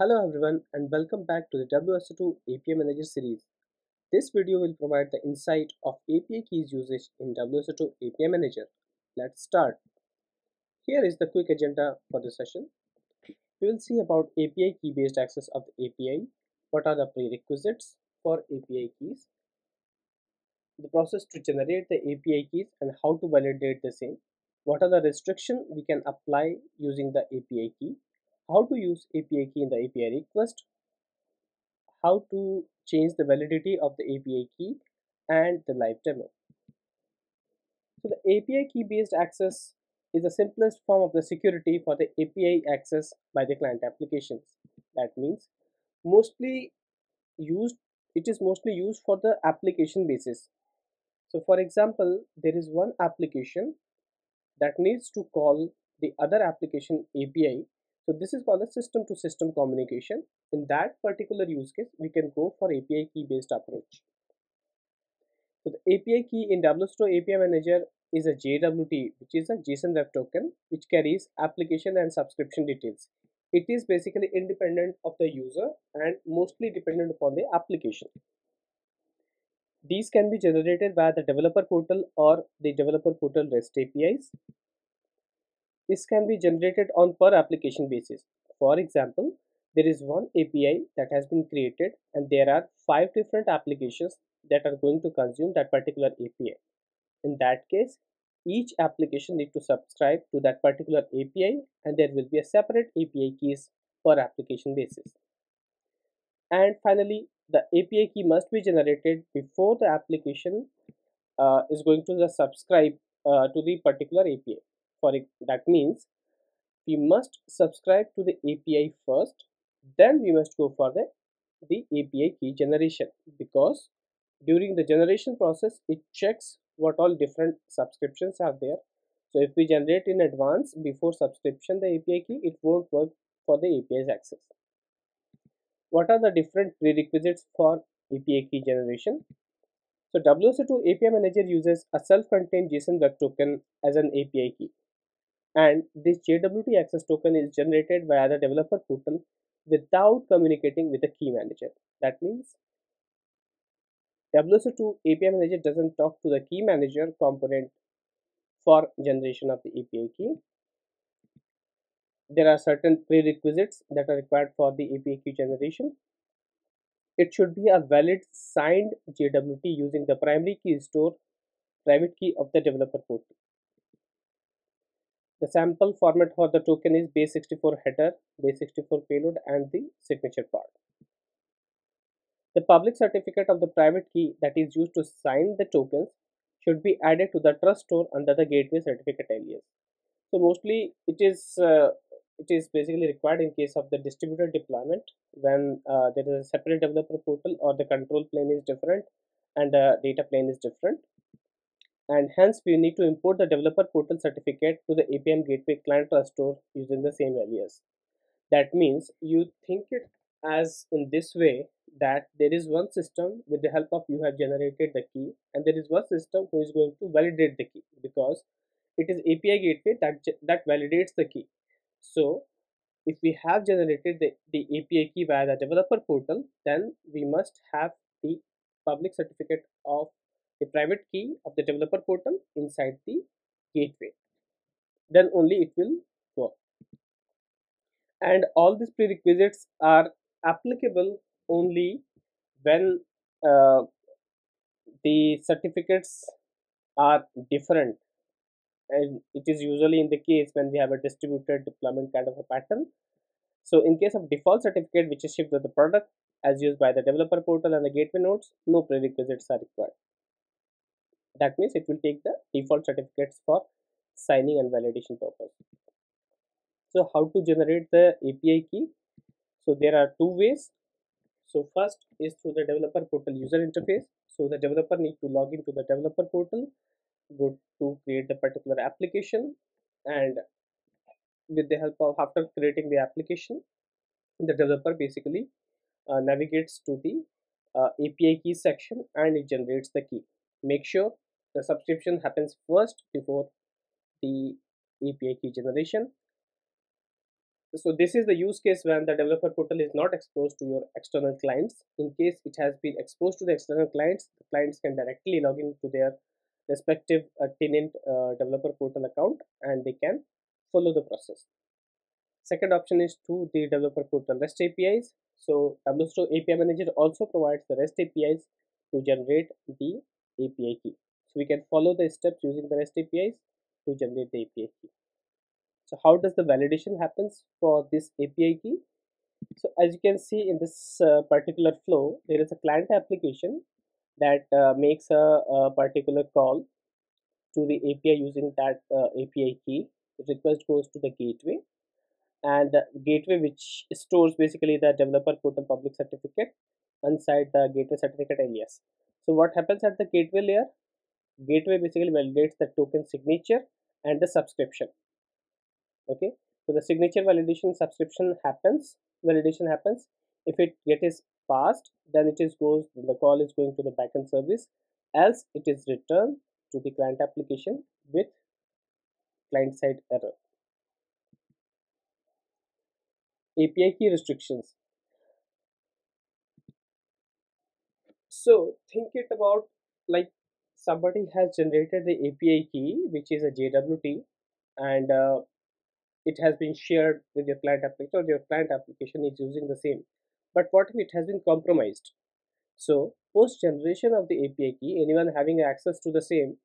Hello everyone and welcome back to the WSO2 API Manager series. This video will provide the insight of API keys usage in WSO2 API Manager. Let's start. Here is the quick agenda for the session. We will see about API key based access of the API, what are the prerequisites for API keys, the process to generate the API keys and how to validate the same, what are the restrictions we can apply using the API key, how to use API key in the API request, how to change the validity of the API key and the live demo. So the API key based access is the simplest form of the security for the API access by the client applications. That means mostly used it is mostly used for the application basis. So for example, there is one application that needs to call the other application API so this is called a system to system communication. In that particular use case, we can go for API key based approach. So the API key in WSO2 API Manager is a JWT, which is a JSON Web Token, which carries application and subscription details. It is basically independent of the user and mostly dependent upon the application. These can be generated via the developer portal or the developer portal REST APIs. This can be generated on per application basis. For example, there is one API that has been created and there are five different applications that are going to consume that particular API. In that case, each application need to subscribe to that particular API and there will be a separate API keys per application basis. And finally, the API key must be generated before the application uh, is going to subscribe uh, to the particular API for that means we must subscribe to the API first then we must go for the the API key generation. Because during the generation process it checks what all different subscriptions are there. So if we generate in advance before subscription the API key it won't work for the API's access. What are the different prerequisites for API key generation? So WSO2 API manager uses a self-contained JSON web token as an API key and this JWT access token is generated via the developer portal without communicating with the key manager. That means WSO2 API manager doesn't talk to the key manager component for generation of the API key. There are certain prerequisites that are required for the API key generation. It should be a valid signed JWT using the primary key store private key of the developer portal. The sample format for the token is base64 header, base64 payload and the signature part. The public certificate of the private key that is used to sign the tokens should be added to the trust store under the gateway certificate alias. So mostly it is uh, it is basically required in case of the distributed deployment when uh, there is a separate developer portal or the control plane is different and the data plane is different and hence we need to import the developer portal certificate to the APM gateway client trust store using the same alias. That means you think it as in this way that there is one system with the help of you have generated the key and there is one system who is going to validate the key because it is API gateway that that validates the key. So if we have generated the, the API key via the developer portal then we must have the public certificate of the private key of the developer portal inside the gateway. Then only it will work. And all these prerequisites are applicable only when uh, the certificates are different. And it is usually in the case when we have a distributed deployment kind of a pattern. So in case of default certificate which is shipped with the product as used by the developer portal and the gateway nodes no prerequisites are required that means it will take the default certificates for signing and validation purpose. So how to generate the api key? So there are two ways. So first is through the developer portal user interface. So the developer need to log into the developer portal go to create the particular application and with the help of after creating the application the developer basically uh, navigates to the uh, API key section and it generates the key. Make sure the subscription happens first before the API key generation. so this is the use case when the developer portal is not exposed to your external clients. In case it has been exposed to the external clients the clients can directly log in to their respective uh, tenant uh, developer portal account and they can follow the process. Second option is to the developer portal rest apis so WSO2 api manager also provides the rest apis to generate the api key so we can follow the steps using the rest apis to generate the api key so how does the validation happens for this API key? So as you can see in this uh, particular flow, there is a client application that uh, makes a, a, particular call to the API using that uh, API key. The request goes to the gateway and the gateway which stores basically the developer portal public certificate inside the gateway certificate alias. So what happens at the gateway layer? Gateway basically validates the token signature and the subscription. Okay? So the signature validation subscription happens validation happens. If it get is passed then it is goes the call is going to the backend service. Else it is returned to the client application with client side error. Api key restrictions. So think it about like somebody has generated the api key which is a jwt and uh, it has been shared with your client application or your client application is using the same. But what if it has been compromised? So post generation of the api key anyone having access to the same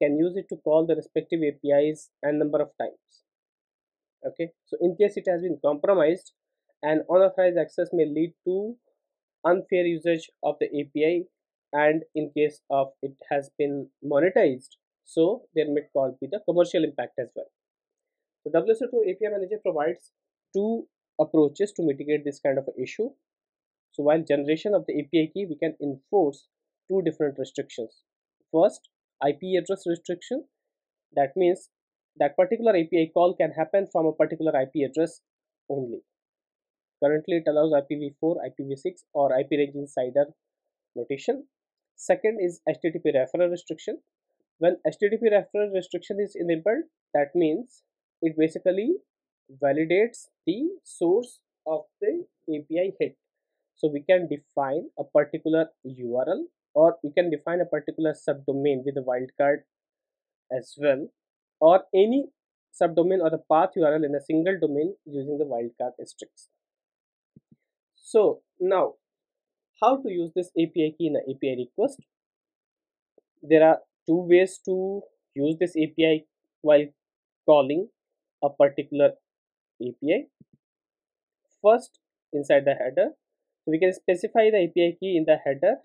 can use it to call the respective apis n number of times. Okay? So in case it has been compromised an unauthorized access may lead to unfair usage of the api and in case of it has been monetized so there may be the commercial impact as well so WSO2 API Manager provides two approaches to mitigate this kind of issue. So while generation of the API key, we can enforce two different restrictions. First, IP address restriction. That means that particular API call can happen from a particular IP address only. Currently, it allows IPv4, IPv6 or IP range in CIDR notation. Second is HTTP referral restriction. When HTTP referral restriction is enabled, that means it basically validates the source of the API hit. So we can define a particular URL or we can define a particular subdomain with a wildcard as well or any subdomain or the path URL in a single domain using the wildcard strings. So now how to use this API key in an API request? There are two ways to use this API while calling a particular API. First, inside the header, so we can specify the API key in the header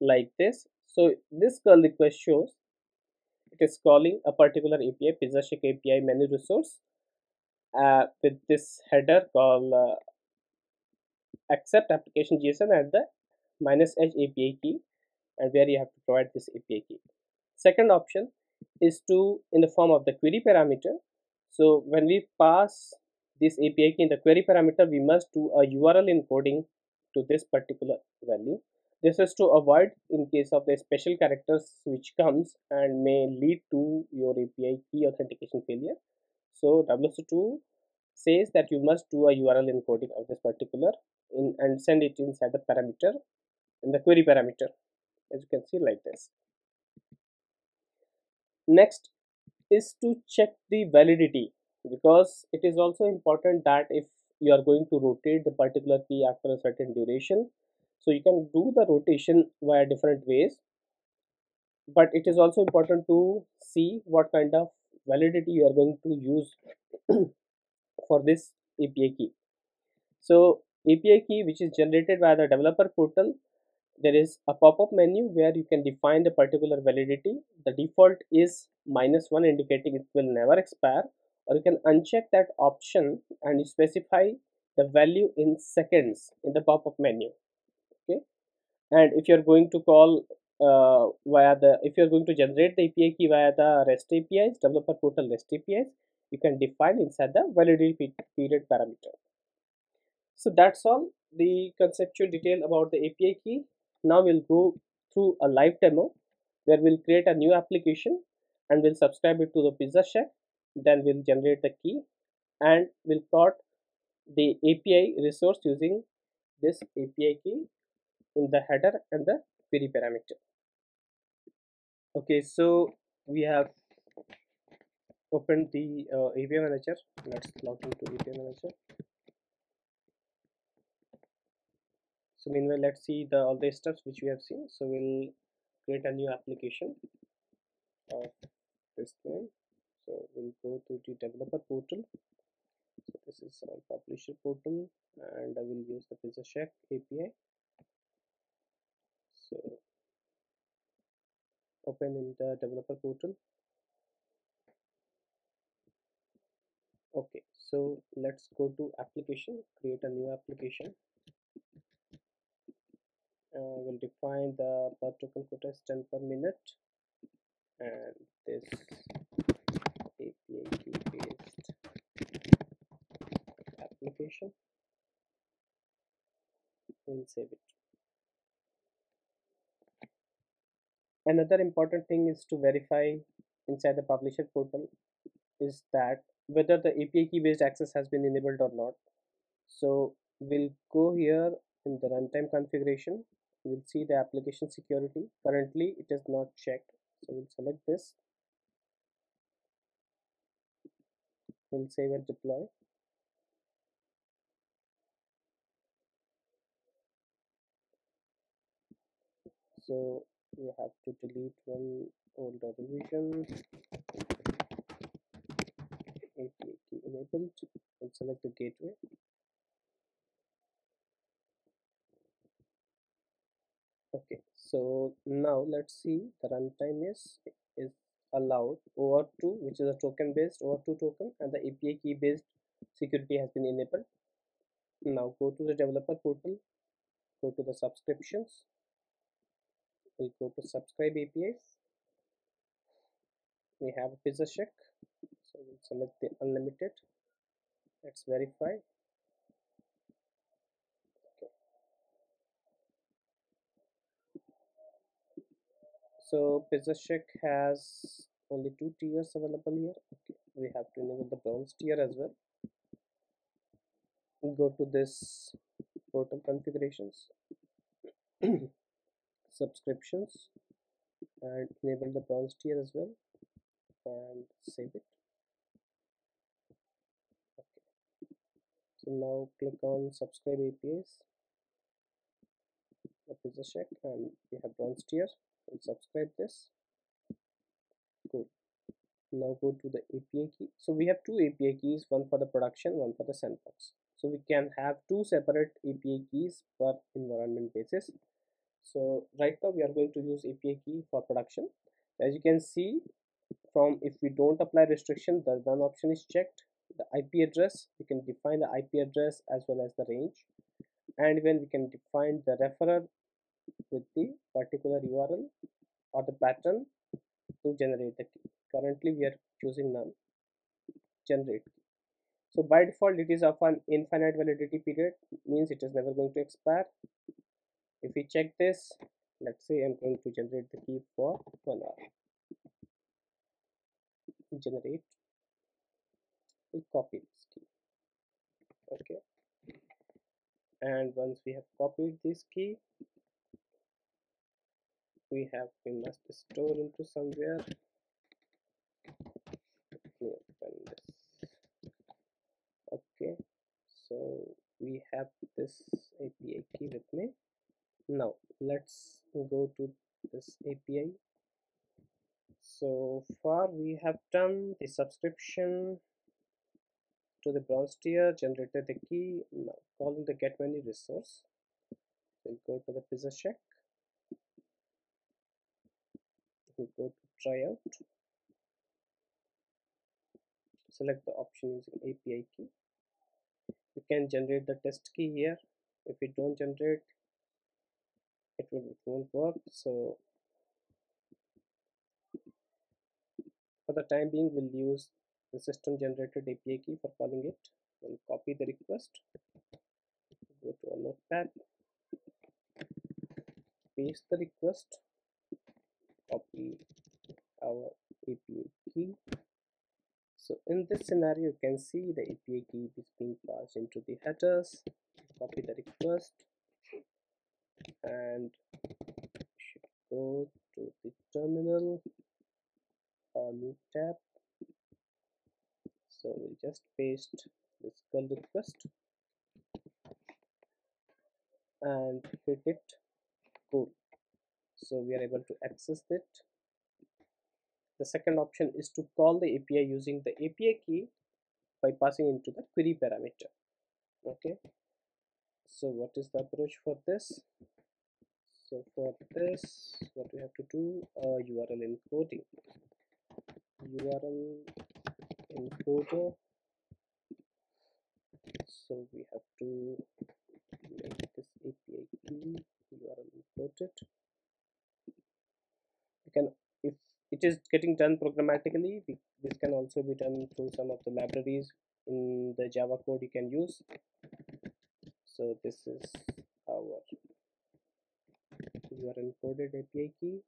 like this. So this call request shows it is calling a particular API, PizzaShake API menu resource uh, with this header called uh, accept application JSON at the minus h API key and where you have to provide this API key. Second option is to in the form of the query parameter so when we pass this API key in the query parameter, we must do a URL encoding to this particular value. This is to avoid in case of the special characters which comes and may lead to your API key authentication failure. So WSO2 says that you must do a URL encoding of this particular in and send it inside the parameter in the query parameter as you can see like this. Next is to check the validity because it is also important that if you are going to rotate the particular key after a certain duration so you can do the rotation via different ways but it is also important to see what kind of validity you are going to use for this API key. So API key which is generated by the developer portal there is a pop-up menu where you can define the particular validity. The default is minus 1 indicating it will never expire or you can uncheck that option and you specify the value in seconds in the pop-up menu. Okay? And if you're going to call uh, via the if you're going to generate the API key via the REST APIs developer portal REST APIs you can define inside the validity period parameter. So that's all the conceptual detail about the API key. Now we'll go through a live demo where we'll create a new application and we'll subscribe it to the PizzaShake then we'll generate the key and we'll plot the API resource using this API key in the header and the query parameter. Okay, so we have opened the uh, API manager. Let's log into API manager. So meanwhile, let's see the all the steps which we have seen. So we'll create a new application of this name. So we'll go to the developer portal so this is our publisher portal and I will use the PizzaShake API so open in the developer portal okay so let's go to application create a new application. Uh, we'll define the per token quota is 10 per minute. And this API key based application. We'll save it. Another important thing is to verify inside the publisher portal is that whether the API key based access has been enabled or not. So we'll go here in the runtime configuration. We'll see the application security. Currently it is not checked. So we'll select this. We'll save and deploy. So we have to delete one older revision API key enabled select the gateway. Okay so now let's see the runtime is is allowed. OAuth2 which is a token based OAuth2 token and the API key based security has been enabled. Now go to the developer portal go to the subscriptions. We'll go to subscribe APIs we have a PizzaShake so we'll select the unlimited. Let's verify. Okay. so PizzaShake has only two tiers available here. Okay. We have to enable the bronze tier as well. Go to this portal configurations. Subscriptions. And enable the bronze tier as well. And save it so now click on subscribe apis the PizzaShake and we have bronze tier and subscribe this. Good now go to the api key. So we have two api keys one for the production one for the sandbox. So we can have two separate api keys per environment basis. So right now we are going to use api key for production. As you can see from if we don't apply restriction the none option is checked the IP address we can define the IP address as well as the range. And when we can define the referrer with the particular URL or the pattern to generate the key. Currently we are choosing none. Generate key. So by default it is of an infinite validity period means it is never going to expire. If we check this let's say I'm going to generate the key for one hour. Generate we copy this key okay. And once we have copied this key we have we must store into somewhere. Okay. So we have this API key with me. Now let's go to this API so far we have done the subscription to the bronze tier generated the key calling the get menu resource. We'll go to the PizzaShake we'll go to tryout. Select the option using API key. We can generate the test key here. If we don't generate it will it won't work. So for the time being we'll use the system generated API key for calling it. We'll copy the request. Go to a notepad paste the request. Copy our API key. So in this scenario you can see the API key is being passed into the headers. Copy the request. And should go to the terminal. A new tab so we'll just paste this curl request. And hit it cool so we are able to access it. The second option is to call the API using the API key by passing into the query parameter. Okay. So what is the approach for this? So for this what we have to do uh, url encoding. Url encoder so we have to make this api key url encoded we can if it is getting done programmatically this can also be done through some of the libraries in the java code you can use. So this is our your encoded API key.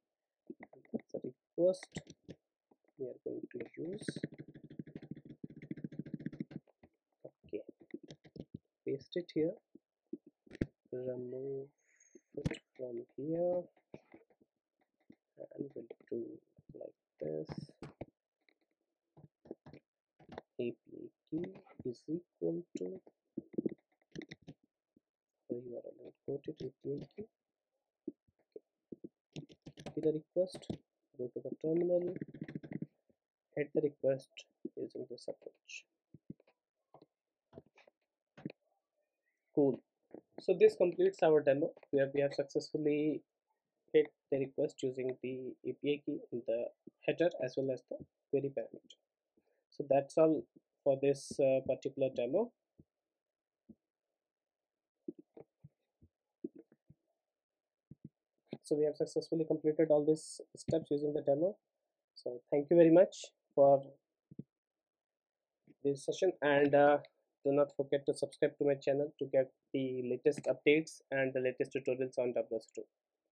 That's a request we are going to use okay paste it here. Remove it from here and we'll do like this. API key is equal to the URL encoded API key. Copy the request go to the terminal. Head the request using the approach cool. So this completes our demo. Where we have successfully hit the request using the API key in the header as well as the query parameter. So that's all for this uh, particular demo. So we have successfully completed all these steps using the demo. So thank you very much for this session and uh, do not forget to subscribe to my channel to get the latest updates and the latest tutorials on WSO2